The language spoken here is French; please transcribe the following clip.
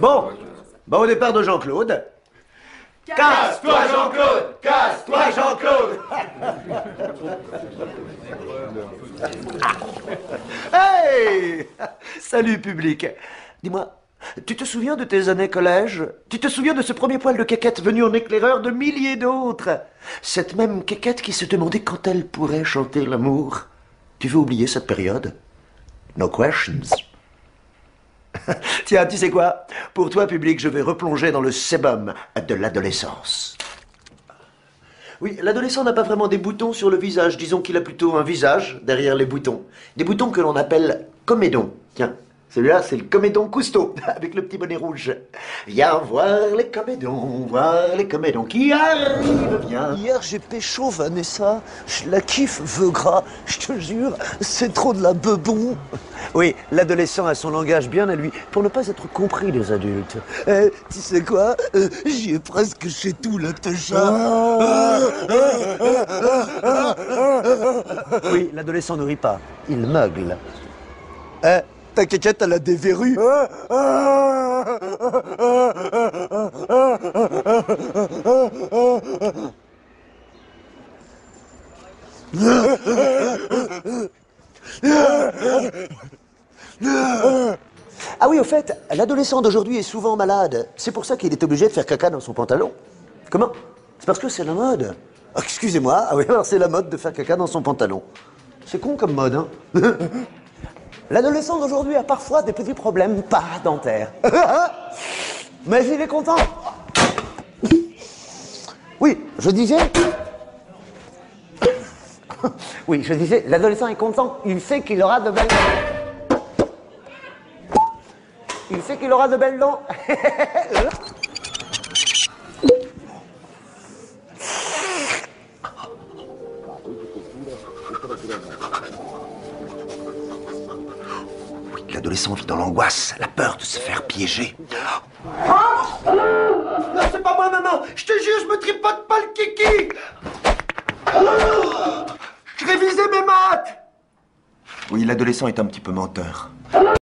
Bon, bah au départ de Jean-Claude. Casse-toi Jean-Claude Casse-toi Jean-Claude. Hey Salut public. Dis-moi, tu te souviens de tes années collège? Tu te souviens de ce premier poil de quéquette venu en éclaireur de milliers d'autres? Cette même quéquette qui se demandait quand elle pourrait chanter l'amour. Tu veux oublier cette période? No questions. Tiens, tu sais quoi? Pour toi, public, je vais replonger dans le sébum de l'adolescence. Oui, l'adolescent n'a pas vraiment des boutons sur le visage. Disons qu'il a plutôt un visage derrière les boutons. Des boutons que l'on appelle comédons. Tiens, celui-là, c'est le comédon Cousteau, avec le petit bonnet rouge. Viens voir les comédons, voir les comédons qui arrivent, viens. Hier, j'ai pécho Vanessa. Je la kiffe, veux gras. Je te jure, c'est trop de la bebon. Oui, l'adolescent a son langage bien à lui, pour ne pas être compris des adultes. Eh, tu sais quoi? Euh, J'y ai presque chez tout, le techa. Oui, l'adolescent ne rit pas, il meugle. Eh, ta quéquette, elle a des verrues. Ah oui, au fait, l'adolescent d'aujourd'hui est souvent malade. C'est pour ça qu'il est obligé de faire caca dans son pantalon. Comment? C'est parce que c'est la mode. Ah, Excusez-moi, ah oui, alors c'est la mode de faire caca dans son pantalon. C'est con comme mode, hein? L'adolescent d'aujourd'hui a parfois des petits problèmes paradentaires. Mais il est content. Oui, je disais. Oui, je disais, l'adolescent est content. Il sait qu'il aura de belles. Il sait qu'il aura de belles dents. L'adolescent vit dans l'angoisse, la peur de se faire piéger. Non, c'est pas moi, maman Je te jure, je me tripote pas le kiki Je révisais mes maths Oui, l'adolescent est un petit peu menteur.